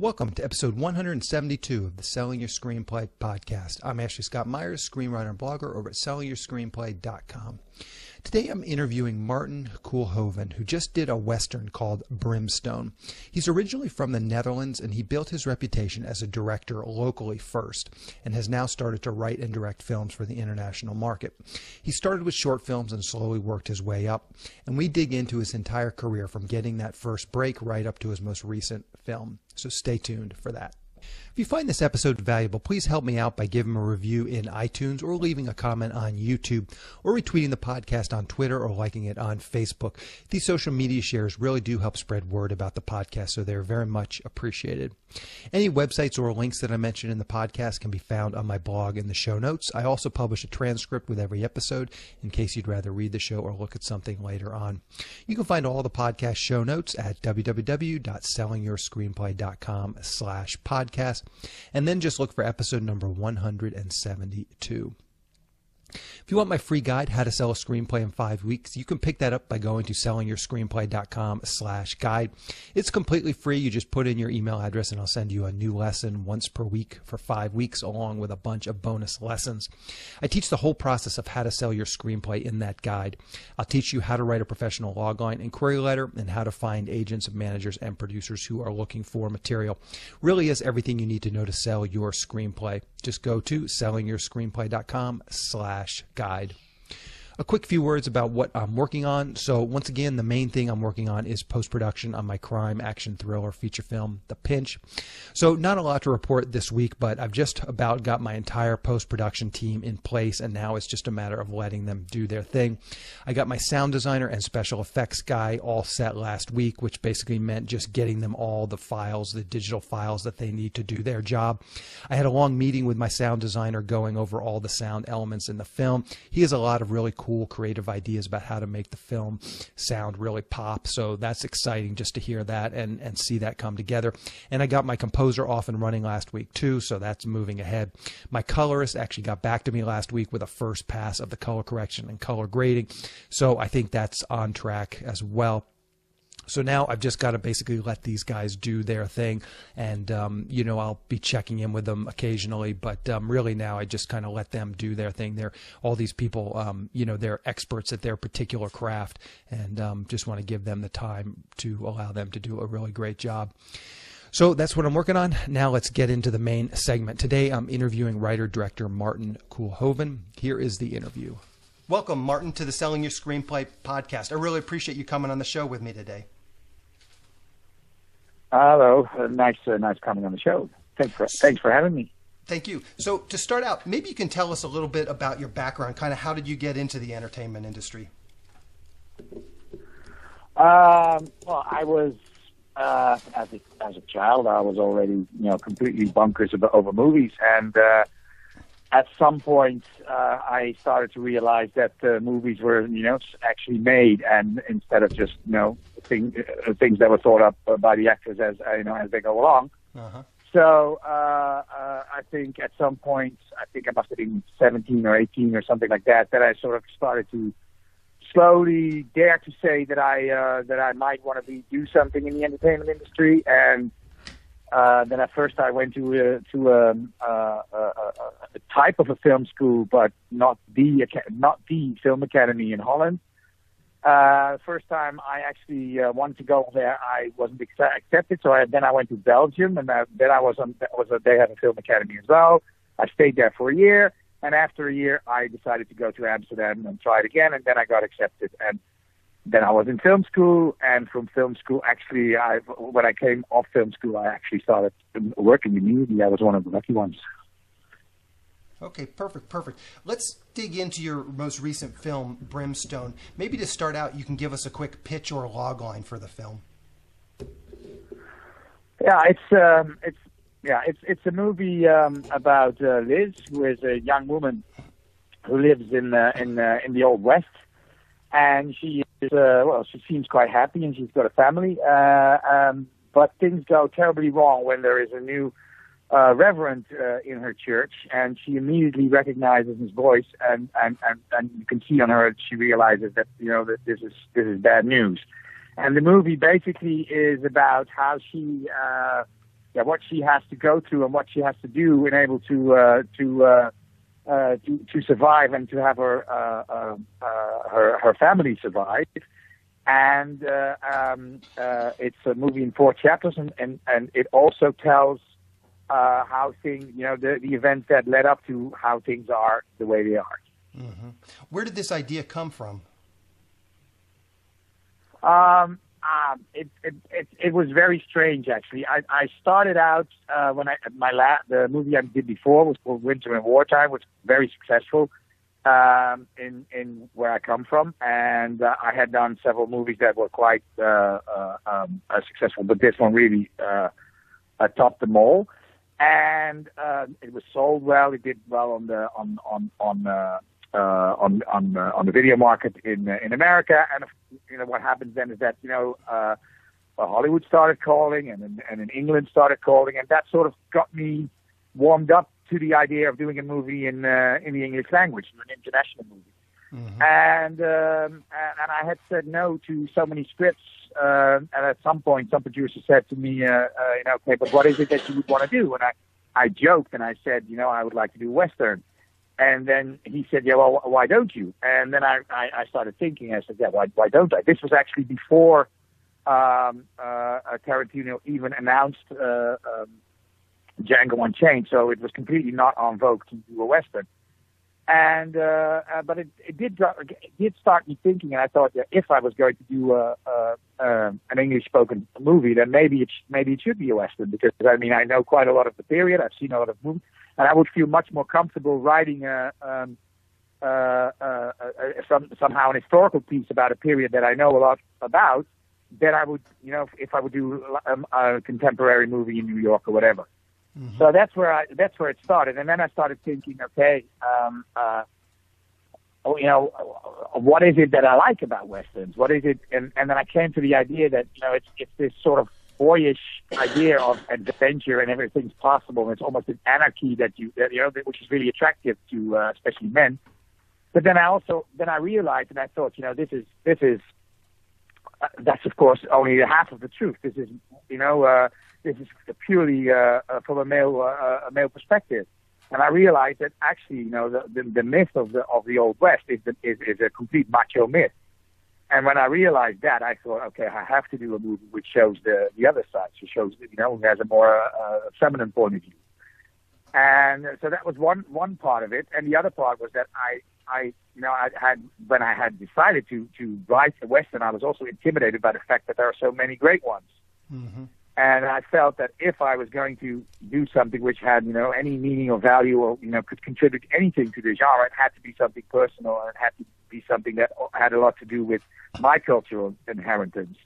Welcome to episode 172 of the Selling Your Screenplay podcast. I'm Ashley Scott Meyers, screenwriter and blogger over at sellingyourscreenplay.com. Today I'm interviewing Martin Koolhoven, who just did a Western called Brimstone. He's originally from the Netherlands and he built his reputation as a director locally first and has now started to write and direct films for the international market. He started with short films and slowly worked his way up, and we dig into his entire career from getting that first break right up to his most recent film. So stay tuned for that. If you find this episode valuable, please help me out by giving a review in iTunes or leaving a comment on YouTube or retweeting the podcast on Twitter or liking it on Facebook. These social media shares really do help spread word about the podcast, so they're very much appreciated. Any websites or links that I mentioned in the podcast can be found on my blog in the show notes. I also publish a transcript with every episode in case you'd rather read the show or look at something later on. You can find all the podcast show notes at www.sellingyourscreenplay.com slash podcast and then just look for episode number 172. If you want my free guide, How to Sell a Screenplay in Five Weeks, you can pick that up by going to sellingyourscreenplay.com slash guide. It's completely free. You just put in your email address and I'll send you a new lesson once per week for five weeks along with a bunch of bonus lessons. I teach the whole process of how to sell your screenplay in that guide. I'll teach you how to write a professional logline and query letter and how to find agents, managers, and producers who are looking for material. Really is everything you need to know to sell your screenplay. Just go to sellingyourscreenplay.com slash guide a quick few words about what I'm working on. So, once again, the main thing I'm working on is post production on my crime action thriller feature film, The Pinch. So, not a lot to report this week, but I've just about got my entire post production team in place, and now it's just a matter of letting them do their thing. I got my sound designer and special effects guy all set last week, which basically meant just getting them all the files, the digital files that they need to do their job. I had a long meeting with my sound designer going over all the sound elements in the film. He has a lot of really cool cool creative ideas about how to make the film sound really pop. So that's exciting just to hear that and, and see that come together. And I got my composer off and running last week too, so that's moving ahead. My colorist actually got back to me last week with a first pass of the color correction and color grading. So I think that's on track as well. So now I've just got to basically let these guys do their thing, and um, you know I'll be checking in with them occasionally, but um, really now I just kind of let them do their thing. They're all these people, um, you know, they're experts at their particular craft, and um, just want to give them the time to allow them to do a really great job. So that's what I'm working on. Now let's get into the main segment. Today I'm interviewing writer director Martin Koolhoven. Here is the interview. Welcome, Martin, to the Selling Your Screenplay podcast. I really appreciate you coming on the show with me today. Hello, uh, nice, uh, nice coming on the show. Thanks for thanks for having me. Thank you. So to start out, maybe you can tell us a little bit about your background. Kind of how did you get into the entertainment industry? Um, well, I was uh, as a as a child, I was already you know completely bonkers about, over movies, and uh, at some point, uh, I started to realize that uh, movies were, you know, actually made, and instead of just, you know, thing, uh, things that were thought up by the actors as, uh, you know, as they go along. Uh-huh. So uh, uh, I think at some point, I think I must have been 17 or 18 or something like that, that I sort of started to slowly dare to say that I uh, that I might want to be do something in the entertainment industry, and uh, then at first I went to uh, to um, uh, uh, uh, a type of a film school, but not the not the film academy in Holland. Uh, first time I actually wanted to go there, I wasn't accepted. So I, then I went to Belgium, and uh, then I was on. Was a, they had a film academy as well. I stayed there for a year, and after a year, I decided to go to Amsterdam and try it again, and then I got accepted. And then I was in film school, and from film school, actually, I when I came off film school, I actually started working in immediately. I was one of the lucky ones. Okay, perfect, perfect. Let's dig into your most recent film, Brimstone. Maybe to start out, you can give us a quick pitch or logline for the film. Yeah, it's um, it's yeah, it's it's a movie um, about uh, Liz, who is a young woman who lives in uh, in uh, in the old west, and she uh, well, she seems quite happy, and she's got a family. Uh, um, but things go terribly wrong when there is a new uh, reverend uh, in her church, and she immediately recognizes his voice, and, and, and, and you can see on her she realizes that you know that this is this is bad news. And the movie basically is about how she uh, yeah, what she has to go through and what she has to do in able to uh, to, uh, uh, to to survive and to have her uh, uh, uh, her her family survive. And uh, um, uh, it's a movie in four chapters, and, and, and it also tells uh, how things, you know, the, the events that led up to how things are the way they are. Mm-hmm. Where did this idea come from? Um, um, it, it, it, it was very strange actually. I, I started out uh, when I my la- the movie I did before was called Winter in Wartime, was very successful um, in in where I come from, and uh, I had done several movies that were quite uh, uh, um, uh, successful, but this one really uh, uh, topped them all. And uh, it was sold well. It did well on the on on on uh, uh, on on uh, on the video market in uh, in America. And you know what happens then is that you know uh, well, Hollywood started calling, and in, and in England started calling, and that sort of got me warmed up to the idea of doing a movie in uh, in the English language, an international movie. Mm-hmm. And um, and I had said no to so many scripts. Uh, and at some point, some producer said to me, uh, uh, you know, okay, but what is it that you would want to do? And I I joked and I said, you know, I would like to do western. And then he said, yeah, well, why don't you? And then I, I, I started thinking, I said, yeah, why, why don't I? This was actually before um, uh, Tarantino even announced uh, um, Django Unchained, so it was completely not on vogue to do a Western. And uh, uh, but it, it did it did start me thinking, and I thought that if I was going to do a, a, a an English spoken movie, then maybe it sh- maybe it should be a western because I mean I know quite a lot of the period, I've seen a lot of movies, and I would feel much more comfortable writing a, um, uh, uh, uh, some, somehow an historical piece about a period that I know a lot about than I would, you know, if I would do um, a contemporary movie in New York or whatever. Mm-hmm. So that's where I that's where it started, and then I started thinking, okay, um, uh, oh, you know, what is it that I like about westerns? What is it? And and then I came to the idea that you know it's it's this sort of boyish idea of adventure and everything's possible. And it's almost an anarchy that you, that, you know, which is really attractive to uh, especially men. But then I also then I realized and I thought, you know, this is this is uh, that's of course only half of the truth. This is you know uh, this is purely uh, uh, from a male uh, a male perspective. And I realized that actually, you know, the, the, the myth of the of the old west is, the, is is a complete macho myth. And when I realized that, I thought, okay, I have to do a movie which shows the the other side, which shows you know has a more uh, feminine point of view. And so that was one one part of it, and the other part was that I I you know I had when I had decided to to write a western, I was also intimidated by the fact that there are so many great ones. Mm-hmm. And I felt that if I was going to do something which had, you know, any meaning or value or, you know, could contribute anything to the genre, it had to be something personal and it had to be something that had a lot to do with my cultural inheritance.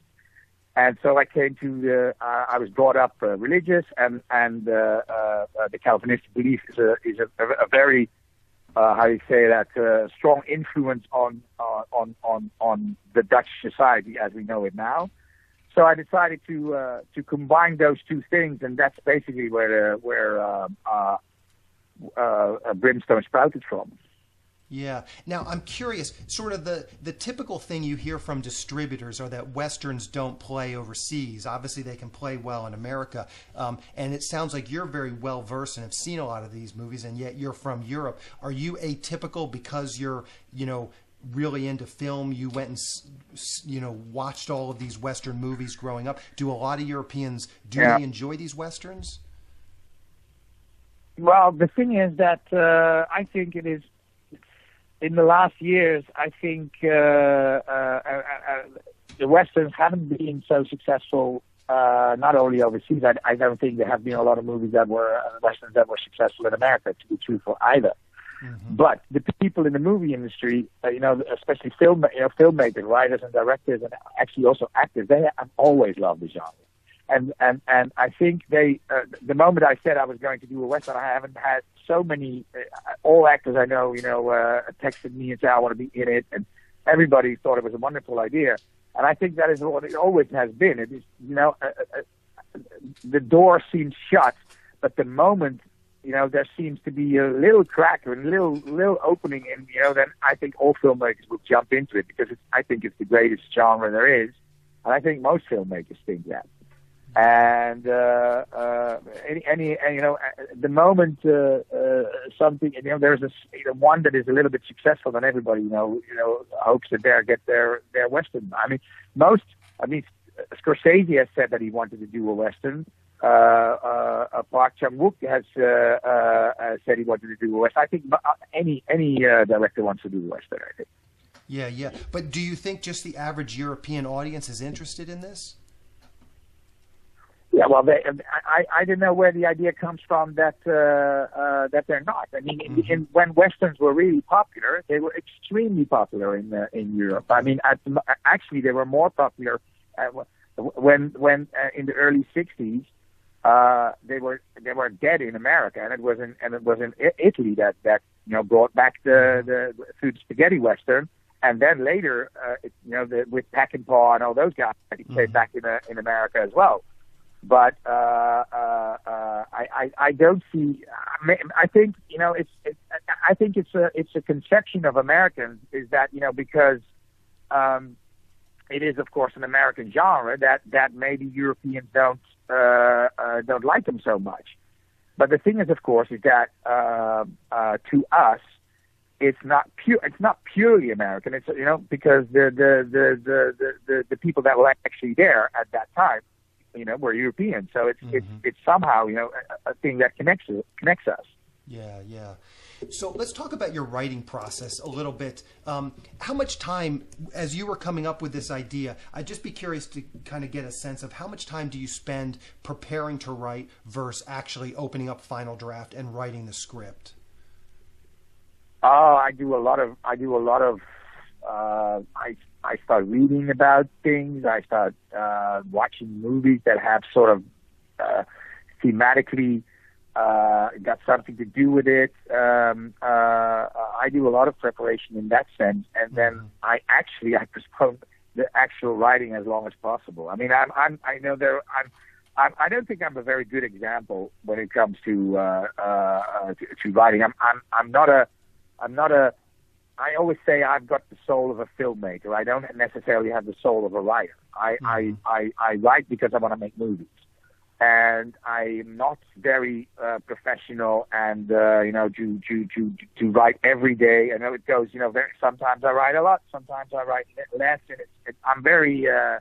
And so I came to the, uh, I was brought up uh, religious and, and, uh, uh, uh the Calvinistic belief is a, is a, a very, uh, how you say that, uh, strong influence on, uh, on, on, on the Dutch society as we know it now. So I decided to, uh, to combine those two things and that's basically where, uh, where, uh, uh, uh, Brimstone sprouted from. Yeah. Now I'm curious. Sort of the the typical thing you hear from distributors are that westerns don't play overseas. Obviously, they can play well in America, um, and it sounds like you're very well versed and have seen a lot of these movies, and yet you're from Europe. Are you atypical because you're you know really into film? You went and you know watched all of these western movies growing up. Do a lot of Europeans do yeah. they enjoy these westerns? Well, the thing is that uh, I think it is in the last years, I think uh, uh, uh, uh, the westerns haven't been so successful. Uh, not only overseas, I, I don't think there have been a lot of movies that were uh, westerns that were successful in America. To be truthful, either. Mm-hmm. But the people in the movie industry, uh, you know, especially film, you know, filmmakers, writers, and directors, and actually also actors, they have always loved the genre and and and I think they uh, the moment I said I was going to do a western, I haven't had so many uh, all actors I know, you know, uh, texted me and said I want to be in it, and everybody thought it was a wonderful idea, and I think that is what it always has been. It is, you know, uh, uh, uh the door seems shut, but the moment you know there seems to be a little crack or a little little opening, and you know, then I think all filmmakers will jump into it because it's, I think it's the greatest genre there is, and I think most filmmakers think that. And uh, uh, any, any, and, you know, the moment uh, uh, something, you know, there's a you know, one that is a little bit successful than everybody, you know, you know, hopes that they get their their western. I mean, most, I mean, Scorsese has said that he wanted to do a western. Uh, uh, uh, Park Chan Wook has uh, uh, uh, said he wanted to do a western. I think uh, any any uh, director wants to do western. I think. Yeah, yeah. But do you think just the average European audience is interested in this? Yeah, well, they, I I don't know where the idea comes from that uh, uh, that they're not. I mean, mm-hmm. in, in, when westerns were really popular, they were extremely popular in uh, in Europe. I mean, at, actually, they were more popular uh, when when uh, in the early '60s. Uh, they were they were dead in America, and it was in and it was in Italy that that you know brought back the the food spaghetti western, and then later, uh, you know, the, with Peckinpah and all those guys, it came mm-hmm. back in uh, in America as well. But uh, uh, uh, I, I I don't see. I think you know it's. It, I think it's a it's a conception of Americans is that you know because um, it is of course an American genre that that maybe Europeans don't uh, uh, don't like them so much. But the thing is, of course, is that uh, uh, to us, it's not pure. It's not purely American. It's you know because the the the the the, the people that were actually there at that time you know, were European, so it's mm-hmm. it's it's somehow you know a, a thing that connects connects us. Yeah, yeah. So let's talk about your writing process a little bit. Um, how much time, as you were coming up with this idea, I'd just be curious to kind of get a sense of how much time do you spend preparing to write versus actually opening up Final Draft and writing the script? Oh, I do a lot of I do a lot of uh, I I start reading about things. I start uh, watching movies that have sort of uh, thematically uh, got something to do with it. Um, uh, I do a lot of preparation in that sense, and then mm-hmm. I actually I postpone the actual writing as long as possible. I mean, I'm, I'm I know there I'm. I'm, I don't think I'm a very good example when it comes to uh, uh, uh to, to writing. I'm, I'm I'm not a I'm not a I always say I've got the soul of a filmmaker. I don't necessarily have the soul of a writer. I mm-hmm. I, I, I write because I want to make movies, and I'm not very uh, professional and uh, you know to to to to write every day. I know it goes. You know, very, sometimes I write a lot, sometimes I write less, and it's, it, I'm very. Uh,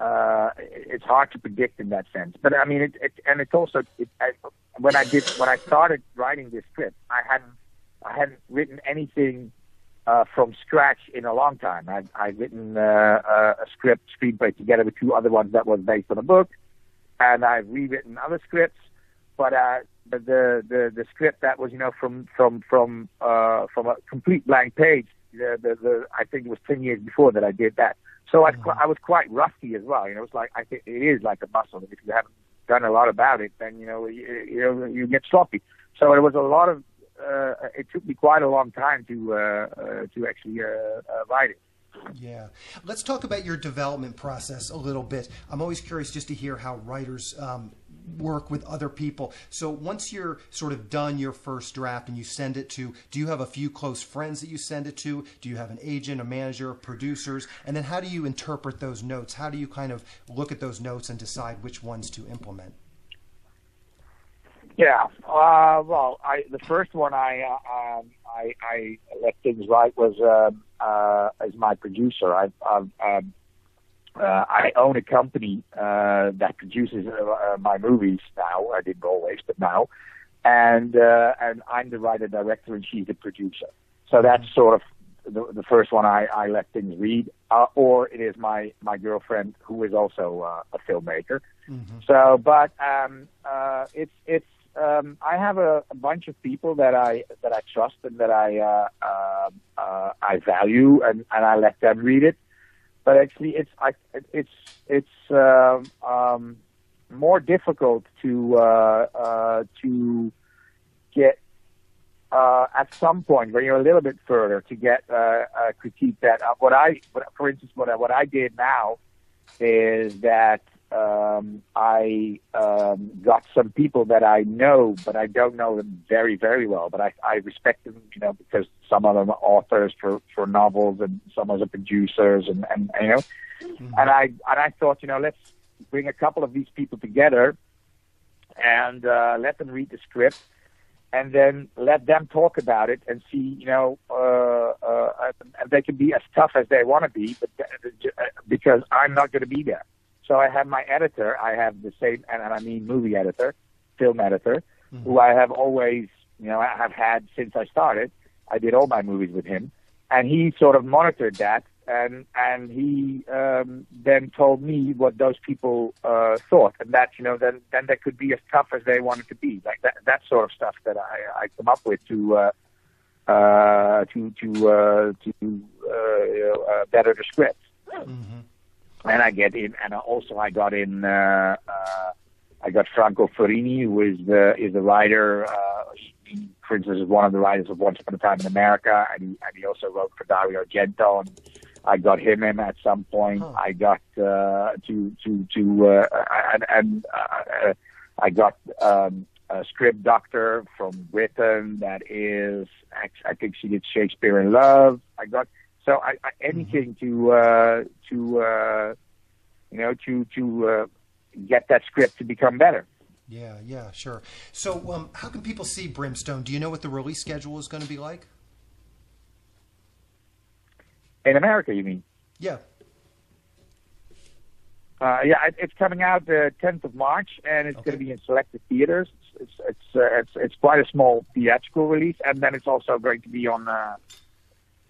uh, it's hard to predict in that sense, but I mean, it, it and it's also it, I, when I did when I started writing this script, I hadn't I hadn't written anything uh, from scratch in a long time. I'd, I'd written uh, a script, screenplay together with two other ones that was based on a book, and I've rewritten other scripts. But uh, the, the the script that was you know from from from uh, from a complete blank page. The, the, the I think it was ten years before that I did that. So I mm-hmm. I was quite rusty as well. You know, it's like I think it is like a muscle. If you haven't done a lot about it, then you know you, you know you get sloppy. So it was a lot of uh, it took me quite a long time to uh, uh, to actually write it. Yeah. Let's talk about your development process a little bit. I'm always curious just to hear how writers um, work with other people. So once you're sort of done your first draft and you send it to, do you have a few close friends that you send it to? Do you have an agent, a manager, producers? And then how do you interpret those notes? How do you kind of look at those notes and decide which ones to implement? Yeah. Uh, well, I the first one I uh, um, I, I let things right was uh, uh, as my producer. I I've, um, uh, I own a company uh, that produces uh, my movies now. I didn't always, but now, and uh, and I'm the writer director and she's the producer. So that's sort of the, the first one I, I let things read, uh, or it is my my girlfriend who is also uh, a filmmaker. Mm-hmm. So, but um, uh, it's it's um, I have a, a bunch of people that I that I trust and that I uh, uh, uh, I value, and, and I let them read it. But actually, it's I, it's it's um, um, more difficult to uh, uh, to get uh, at some point when you're a little bit further to get a critique that what I, what, for instance, what I, what I did now is that um, I um, got some people that I know, but I don't know them very, very well. But I, I respect them, you know, because some of them are authors for, for novels, and some of them are producers, and, and you know, mm-hmm. and I and I thought, you know, let's bring a couple of these people together and uh, let them read the script and then let them talk about it and see, you know, uh, uh, and they can be as tough as they want to be, but uh, because I'm not going to be there. So I have my editor. I have the same, and I mean movie editor, film editor, mm-hmm. who I have always, you know, I have had since I started. I did all my movies with him, and he sort of monitored that and and he um, then told me what those people uh, thought, and that you know then then they could be as tough as they wanted to be, like that that sort of stuff that I, I come up with to uh, uh, to to uh, to uh, you know, uh, better the script. Mm-hmm. And I get in, and also I got in. Uh, uh, I got Franco Ferrini, who is the is the writer. Uh, he, for instance, is one of the writers of Once Upon a Time in America, and he, and he also wrote for Dario Argento and I got him in at some point. Huh. I got uh, to to to uh, and, and uh, I got um, a script doctor from Britain that is I think she did Shakespeare in Love. I got so I, I anything mm-hmm. to uh, to uh, you know to to uh, get that script to become better. Yeah, yeah, sure. So, um, how can people see Brimstone? Do you know what the release schedule is going to be like? In America, you mean? Yeah. Uh, yeah, it's coming out the 10th of March, and it's okay. going to be in selected theaters. It's it's uh, it's it's quite a small theatrical release, and then it's also going to be on uh,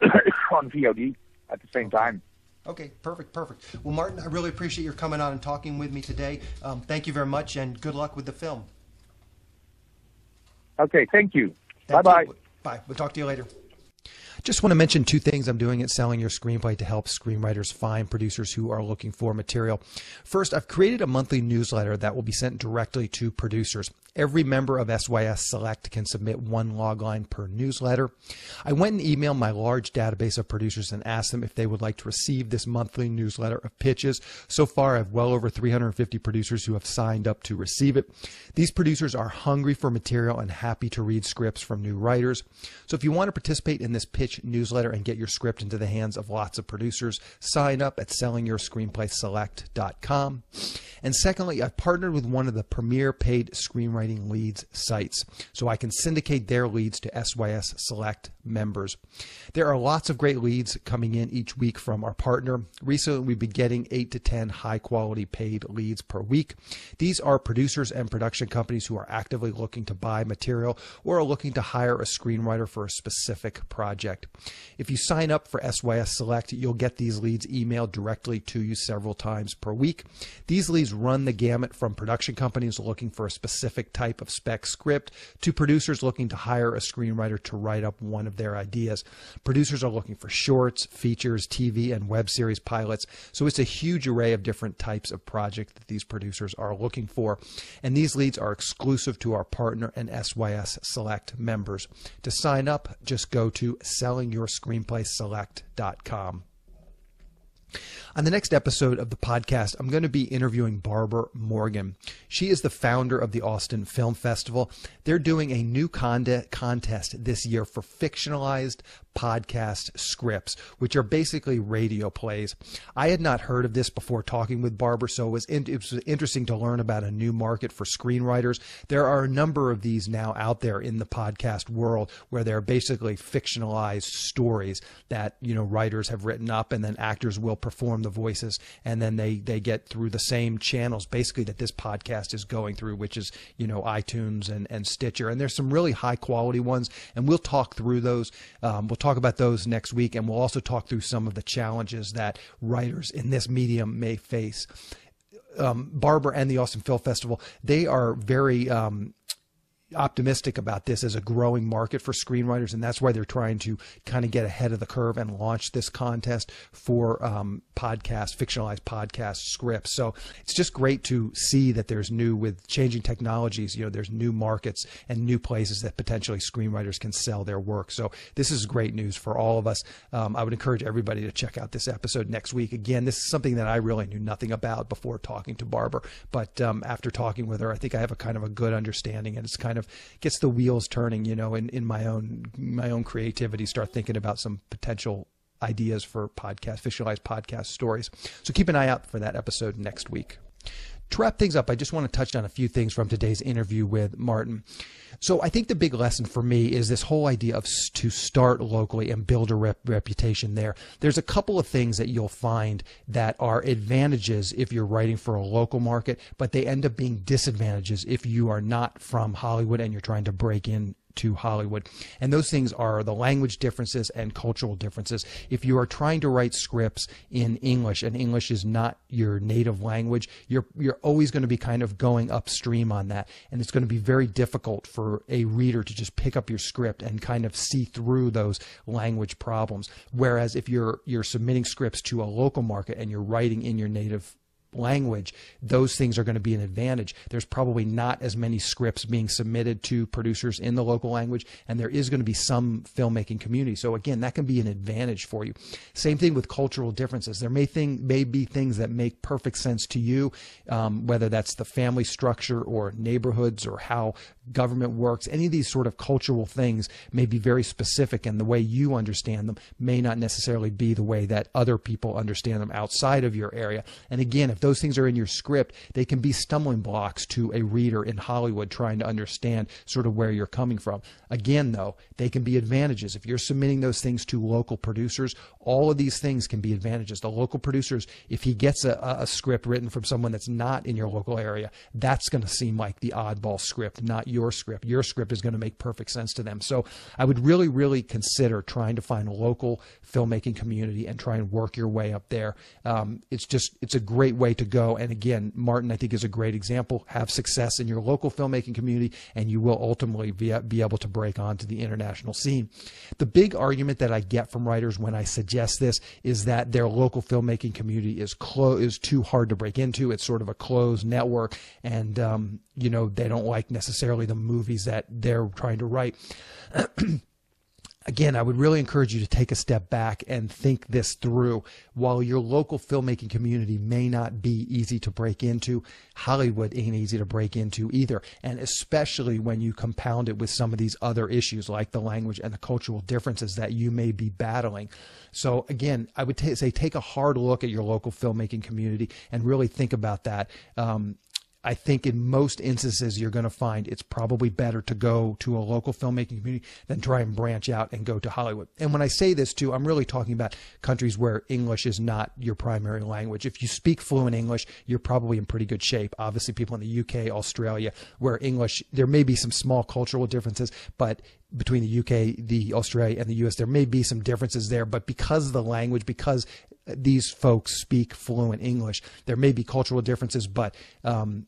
on VOD at the same time. Okay, perfect, perfect. Well, Martin, I really appreciate your coming on and talking with me today. Um, thank you very much, and good luck with the film. Okay, thank you. Bye bye. Bye. We'll talk to you later. Just want to mention two things I'm doing at Selling Your Screenplay to help screenwriters find producers who are looking for material. First, I've created a monthly newsletter that will be sent directly to producers. Every member of SYS Select can submit one logline per newsletter. I went and emailed my large database of producers and asked them if they would like to receive this monthly newsletter of pitches. So far, I have well over 350 producers who have signed up to receive it. These producers are hungry for material and happy to read scripts from new writers. So if you want to participate in this pitch newsletter and get your script into the hands of lots of producers, sign up at sellingyourscreenplayselect.com. And secondly, I've partnered with one of the premier paid screenwriting leads sites so I can syndicate their leads to SYS Select members. There are lots of great leads coming in each week from our partner. Recently, we've been getting 8 to 10 high quality paid leads per week. These are producers and production companies who are actively looking to buy material or are looking to hire a screenwriter for a specific project. If you sign up for SYS Select, you'll get these leads emailed directly to you several times per week. These leads run the gamut from production companies looking for a specific type of spec script to producers looking to hire a screenwriter to write up one of their ideas. Producers are looking for shorts, features, TV, and web series pilots. So it's a huge array of different types of projects that these producers are looking for. And these leads are exclusive to our partner and SYS Select members. To sign up, just go to sellingyourscreenplayselect.com. On the next episode of the podcast, I'm going to be interviewing Barbara Morgan. She is the founder of the Austin Film Festival. They're doing a new contest this year for fictionalized podcast scripts, which are basically radio plays. I had not heard of this before talking with Barbara, so it was, in, it was interesting to learn about a new market for screenwriters. There are a number of these now out there in the podcast world where they're basically fictionalized stories that you know writers have written up, and then actors will perform the voices, and then they they get through the same channels basically that this podcast is going through, which is you know iTunes and and Stitcher, and there's some really high quality ones, and we'll talk through those. Um, we'll talk about those next week, and we'll also talk through some of the challenges that writers in this medium may face. Um, Barbara and the Austin Film Festival, they are very um, optimistic about this as a growing market for screenwriters, and that's why they're trying to kind of get ahead of the curve and launch this contest for um, podcast, fictionalized podcast scripts. So it's just great to see that there's new with changing technologies. You know, there's new markets and new places that potentially screenwriters can sell their work. So this is great news for all of us. Um, I would encourage everybody to check out this episode next week. Again, this is something that I really knew nothing about before talking to Barbara, but um, after talking with her, I think I have a kind of a good understanding, and it's kind of of gets the wheels turning, you know, in, in my own my own creativity. Start thinking about some potential ideas for podcast, visualized podcast stories. So keep an eye out for that episode next week. To wrap things up, I just want to touch on a few things from today's interview with Martin. So I think the big lesson for me is this whole idea of to start locally and build a rep- reputation there. There's a couple of things that you'll find that are advantages if you're writing for a local market, but they end up being disadvantages if you are not from Hollywood and you're trying to break in to Hollywood. And those things are the language differences and cultural differences. If you are trying to write scripts in English and English is not your native language, you're you're always going to be kind of going upstream on that. And it's going to be very difficult for a reader to just pick up your script and kind of see through those language problems. Whereas if you're you're submitting scripts to a local market and you're writing in your native language, those things are going to be an advantage. There's probably not as many scripts being submitted to producers in the local language, and there is going to be some filmmaking community. So again, that can be an advantage for you. Same thing with cultural differences. There may thing may be things that make perfect sense to you, um, whether that's the family structure or neighborhoods or how government works. Any of these sort of cultural things may be very specific, and the way you understand them may not necessarily be the way that other people understand them outside of your area. And again, if those things are in your script, they can be stumbling blocks to a reader in Hollywood trying to understand sort of where you're coming from. Again, though, they can be advantages. If you're submitting those things to local producers, all of these things can be advantages. The local producers, if he gets a, a script written from someone that's not in your local area, that's going to seem like the oddball script, not your script. Your script is going to make perfect sense to them. So I would really, really consider trying to find a local filmmaking community and try and work your way up there. Um, it's just, it's a great way to go. And again, Martin, I think, is a great example. Have success in your local filmmaking community, and you will ultimately be, be able to break onto the international scene. The big argument that I get from writers when I suggest this is that their local filmmaking community is clo- is too hard to break into. It's sort of a closed network, and um, you know they don't like necessarily the movies that they're trying to write. again, I would really encourage you to take a step back and think this through. While your local filmmaking community may not be easy to break into, Hollywood ain't easy to break into either. And especially when you compound it with some of these other issues like the language and the cultural differences that you may be battling. So again, I would t- say take a hard look at your local filmmaking community and really think about that. Um, I think in most instances you're going to find it's probably better to go to a local filmmaking community than try and branch out and go to Hollywood. And when I say this too, I'm really talking about countries where English is not your primary language. If you speak fluent English, you're probably in pretty good shape. Obviously, people in the UK, Australia, where English, there may be some small cultural differences, but between the UK, the Australia, and the US, there may be some differences there. But because of the language, because these folks speak fluent English, there may be cultural differences, but um,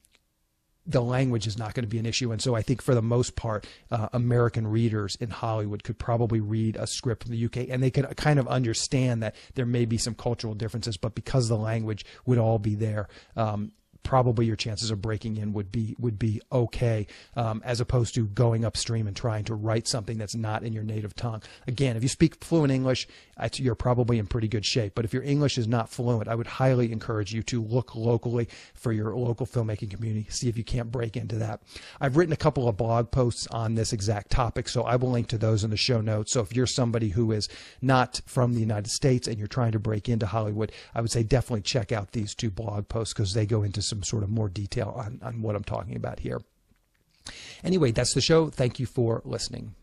the language is not going to be an issue. And so I think for the most part, uh, American readers in Hollywood could probably read a script from the UK and they could kind of understand that there may be some cultural differences, but because the language would all be there, um, probably your chances of breaking in would be would be okay, um, as opposed to going upstream and trying to write something that's not in your native tongue. Again, if you speak fluent English, you're probably in pretty good shape. But if your English is not fluent, I would highly encourage you to look locally for your local filmmaking community. See if you can't break into that. I've written a couple of blog posts on this exact topic, so I will link to those in the show notes. So if you're somebody who is not from the United States and you're trying to break into Hollywood, I would say definitely check out these two blog posts because they go into some some sort of more detail on, on what I'm talking about here. Anyway, that's the show. Thank you for listening.